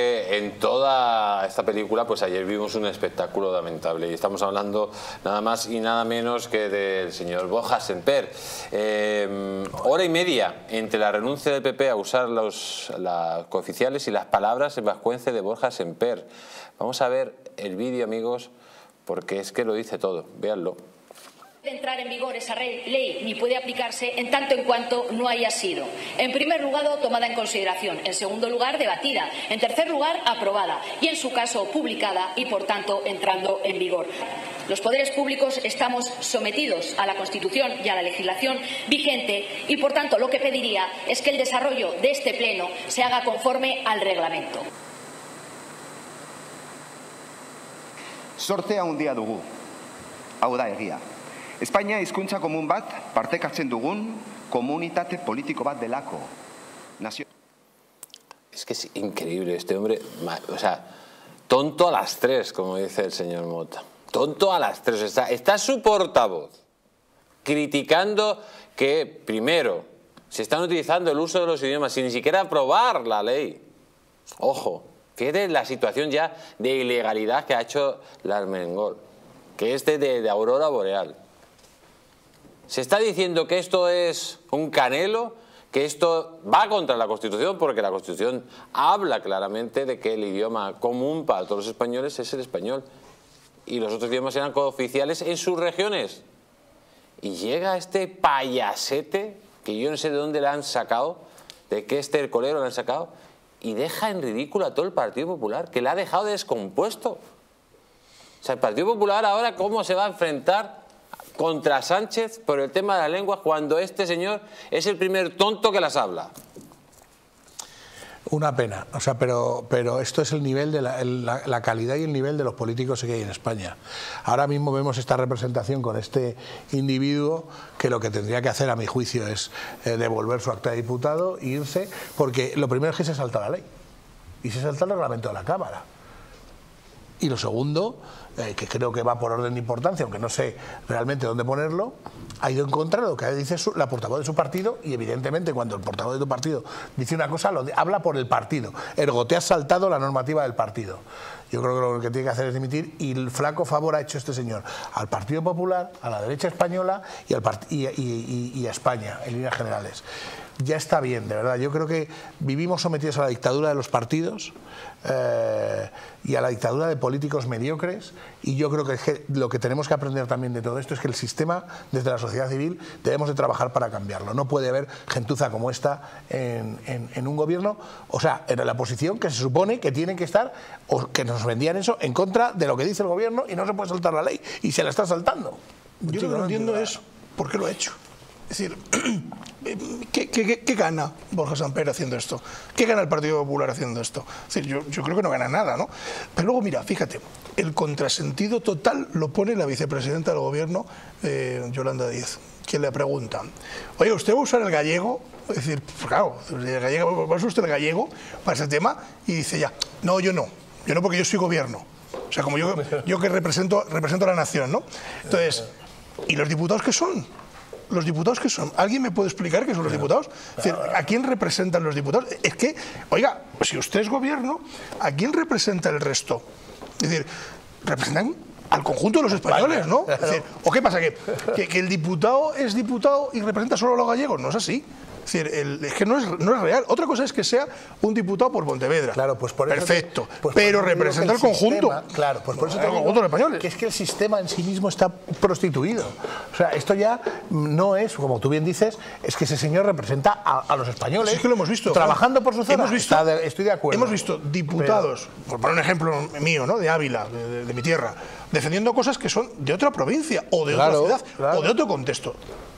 En toda esta película, pues ayer vimos un espectáculo lamentable y estamos hablando nada más y nada menos que del señor Borja Semper. Eh, hora y media entre la renuncia del PP a usar los las cooficiales y las palabras en vascuence de Borja Semper. Vamos a ver el vídeo, amigos, porque es que lo dice todo. Véanlo entrar en vigor esa ley ni puede aplicarse en tanto en cuanto no haya sido, en primer lugar, tomada en consideración, en segundo lugar, debatida, en tercer lugar, aprobada y, en su caso, publicada y, por tanto, entrando en vigor. Los poderes públicos estamos sometidos a la Constitución y a la legislación vigente y, por tanto, lo que pediría es que el desarrollo de este Pleno se haga conforme al reglamento. Sortea día dugu. Hau da egia. Espainia hizkuntza komun bat partekatzen dugun komunitate politiko bat delako. Nazio... Es que es increíble este hombre, o sea, tonto a las tres, como dice el señor Mota. Tonto a las tres. Está, está su portavoz criticando que, primero, se están utilizando el uso de los idiomas sin ni siquiera aprobar la ley. Ojo, fíjate la situación ya de ilegalidad que ha hecho la Armengol, que es de, de Aurora Boreal. Se está diciendo que esto es un canelo, que esto va contra la Constitución, porque la Constitución habla claramente de que el idioma común para todos los españoles es el español. Y los otros idiomas eran cooficiales en sus regiones. Y llega este payasete, que yo no sé de dónde le han sacado, de qué este colero le han sacado, y deja en ridículo a todo el Partido Popular, que le ha dejado descompuesto. O sea, el Partido Popular ahora, ¿cómo se va a enfrentar contra Sánchez por el tema de la lengua cuando este señor es el primer tonto que las habla. Una pena, o sea, pero, pero esto es el nivel de la, calidad y el nivel de los políticos que hay en España. Ahora mismo vemos esta representación con este individuo que lo que tendría que hacer, a mi juicio, es eh, devolver su acta de diputado e irse, porque lo primero es que se salta la ley y se salta el reglamento de la Cámara. Y lo segundo, eh, que creo que va por orden de importancia, aunque no sé realmente dónde ponerlo, ha ido en contra de lo que dice la portavoz de su partido y evidentemente cuando el portavoz de tu partido dice una cosa, lo habla por el partido. Ergo, te has saltado la normativa del partido. Yo creo que lo que tiene que hacer es dimitir y el flaco favor ha hecho este señor al Partido Popular, a la derecha española y, al y a España, en líneas generales ya está bien, de verdad. Yo creo que vivimos sometidos a la dictadura de los partidos eh, y a la dictadura de políticos mediocres y yo creo que lo que tenemos que aprender también de todo esto es que el sistema, desde la sociedad civil, debemos de trabajar para cambiarlo. No puede haber gentuza como esta en, en un gobierno, o sea, en la posición que se supone que tienen que estar, o que nos vendían eso, en contra de lo que dice el gobierno y no se puede saltar la ley y se la está saltando. Yo lo que no entiendo es por qué lo ha hecho. Es decir, ¿qué, gana Borja Samper haciendo esto? ¿Qué gana el Partido Popular haciendo esto? Es decir, yo, creo que no gana nada, ¿no? Pero luego, mira, fíjate, el contrasentido total lo pone la vicepresidenta del Gobierno, eh, Yolanda Díaz, que le pregunta, oye, ¿usted va a usar el gallego? Es decir, pues claro, ¿va a usar usted el gallego para ese tema? Y dice ya, no, yo no, yo no porque yo soy gobierno. O sea, como yo, yo que represento, represento a la nación, ¿no? Entonces, ¿y los diputados qué son? ¿Los diputados qué son? ¿Alguien me puede explicar qué son los diputados? ¿A quién representan los diputados? Es que, oiga, si usted es gobierno, ¿a quién representa el resto? Es decir, representan al conjunto de los españoles, ¿no? ¿O qué pasa? ¿Que, ¿Que, el diputado es diputado y representa solo a los gallegos? No es así. Es decir, es que no es, no es real. Otra cosa es que sea un diputado por Pontevedra. Claro, pues por Perfecto. Pues pero representa el, conjunto. claro, pues por eso conjunto de españoles. Que es que el sistema en sí mismo está prostituido. O sea, esto ya no es, como tú bien dices, es que ese señor representa a, los españoles. es que lo hemos visto. Trabajando por su zona. Hemos visto, estoy de acuerdo. Hemos visto diputados, por poner un ejemplo mío, ¿no? de Ávila, de, mi tierra, defendiendo cosas que son de otra provincia o de otra ciudad o de otro contexto